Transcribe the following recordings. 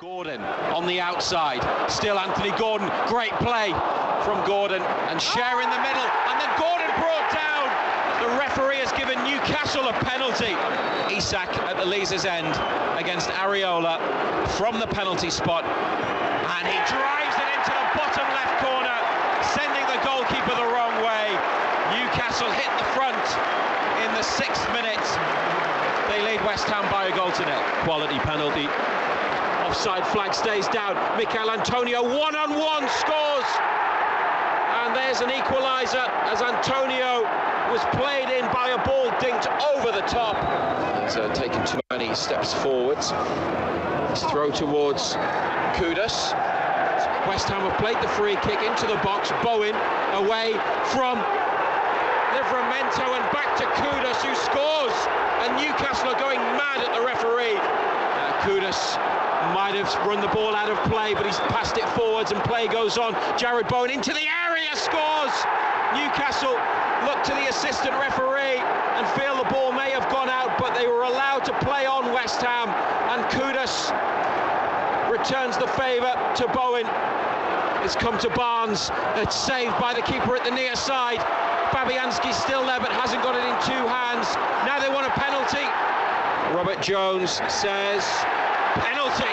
Gordon on the outside. Still Anthony Gordon. Great play from Gordon and Schär in the middle. And then Gordon brought down. The referee has given Newcastle a penalty. Isak at the Leazes end against Areola from the penalty spot. And he drives it into the bottom left corner, sending the goalkeeper the wrong way. Newcastle hit the front in the sixth minute. They lead West Ham by a goal to nil. Quality penalty offside flag stays down. Michail Antonio one on one scores. And there's an equaliser as Antonio was played in by a ball dinked over the top. He's uh, taken too many steps forwards. His throw towards Kudus. West Ham have played the free kick into the box. Bowen away from Livramento and back to Kudus who scores. And Newcastle are going mad at the referee. Uh, Kudus might have run the ball out of play, but he's passed it forwards and play goes on. Jarrod Bowen into the area scores. Newcastle look to the assistant referee and feel the ball may have gone out, but they were allowed to play on West Ham. And Kudus returns the favour to Bowen. It's come to Barnes. It's saved by the keeper at the near side. Fabianski's still there, but hasn't got it in two hands. Now they want a penalty. Robert Jones says penalty.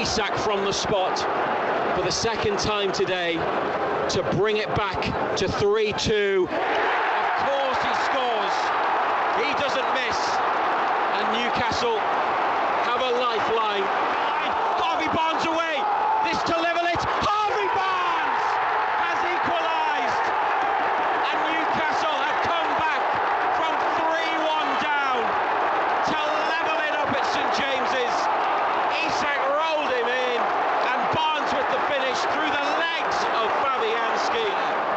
Isak from the spot for the second time today to bring it back to 3 2. Of course, he scores. He doesn't miss. And Newcastle have a lifeline.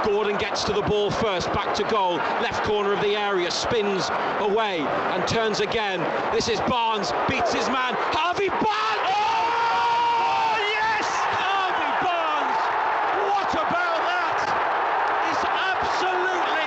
Gordon gets to the ball first, back to goal, left corner of the area, spins away and turns again. This is Barnes, beats his man, Harvey Barnes! Oh, yes! Harvey Barnes! What about that? It's absolutely